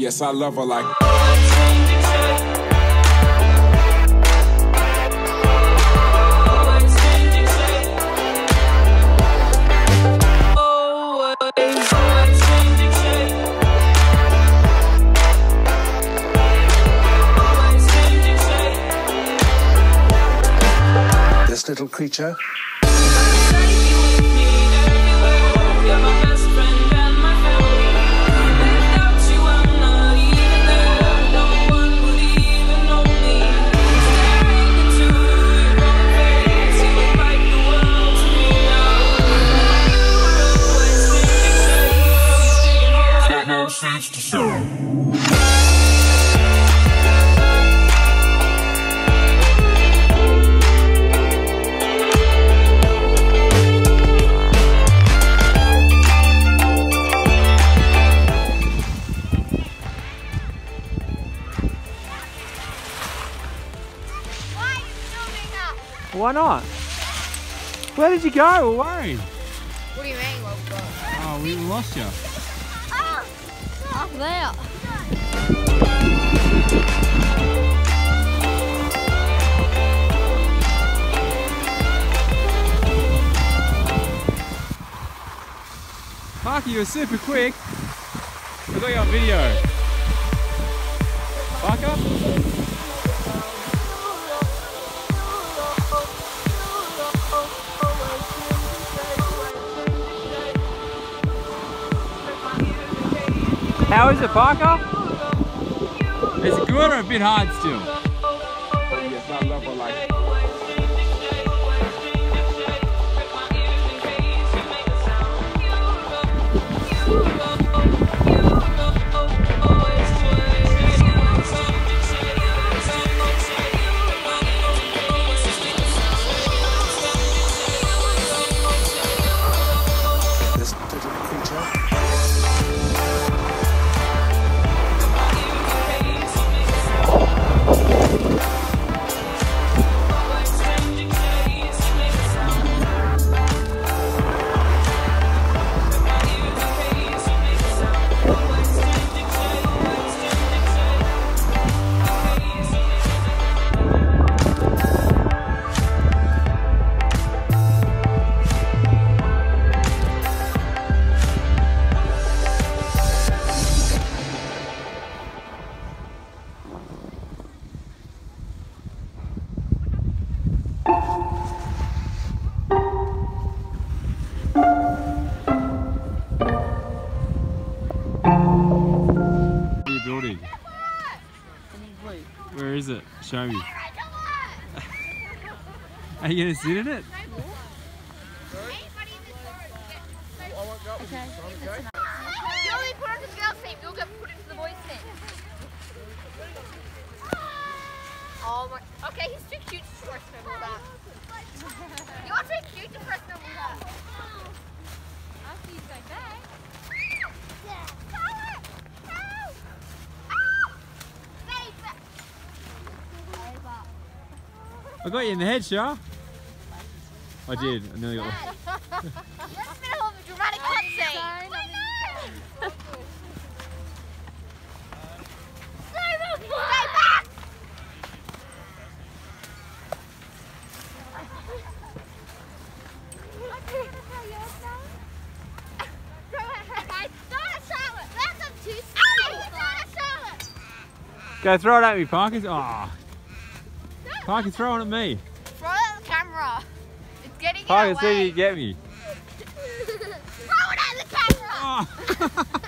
Yes, I love her like. This little creature. Why not? Where did you go? We're worried. What do you mean? Well, well. Oh, we lost you. Ah! Up there. Parker, you were super quick. I got you on video. Parker? How is it, Parker? Is it good or a bit hard still? Is it? Show me. Are you gonna sit in it? You only put onto the girls' team, you'll get put into the boys' team. Oh my. Okay, he's too cute to press no more that. You are too cute to press no more that. I got you in the head, Shah. I did. I nearly got it! That's been a hell of a dramatic cutscene. I know. Stay back! Go throw it at me, Parker. Oh. Parker's throwing at me. Throw it at the camera. It's getting in Parker our way. he'd get me. Throw it at the camera. Oh.